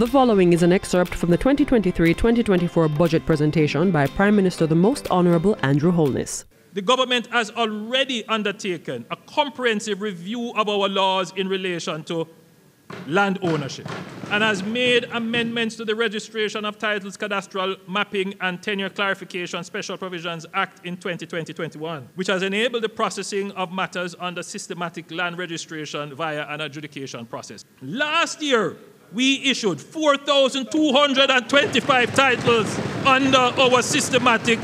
The following is an excerpt from the 2023 2024 budget presentation by Prime Minister the Most Honourable Andrew Holness. The government has already undertaken a comprehensive review of our laws in relation to land ownership and has made amendments to the Registration of Titles, Cadastral Mapping and Tenure Clarification Special Provisions Act in 2020-21, which has enabled the processing of matters under systematic land registration via an adjudication process. Last year, we issued 4,225 titles under our systematic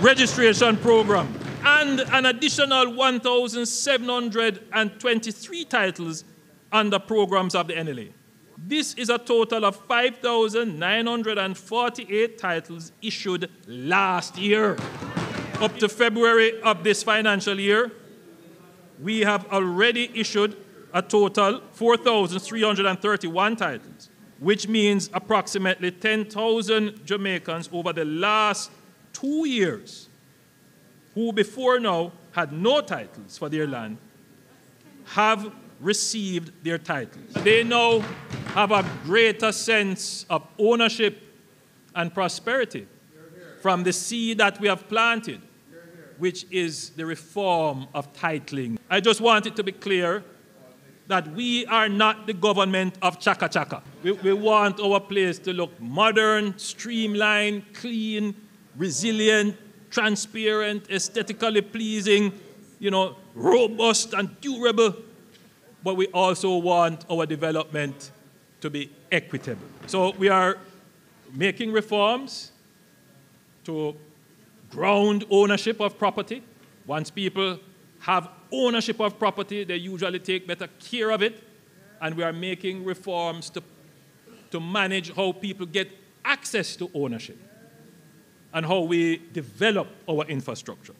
registration program and an additional 1,723 titles under programs of the NLA. This is a total of 5,948 titles issued last year. Up to February of this financial year, we have already issued a total 4,331 titles, which means approximately 10,000 Jamaicans over the last two years who before now had no titles for their land have received their titles. They now have a greater sense of ownership and prosperity from the seed that we have planted, which is the reform of titling. I just want it to be clear that we are not the government of chaka chaka. We, we want our place to look modern, streamlined, clean, resilient, transparent, aesthetically pleasing, you know, robust and durable but we also want our development to be equitable. So we are making reforms to ground ownership of property. Once people have ownership of property, they usually take better care of it. And we are making reforms to, to manage how people get access to ownership and how we develop our infrastructure.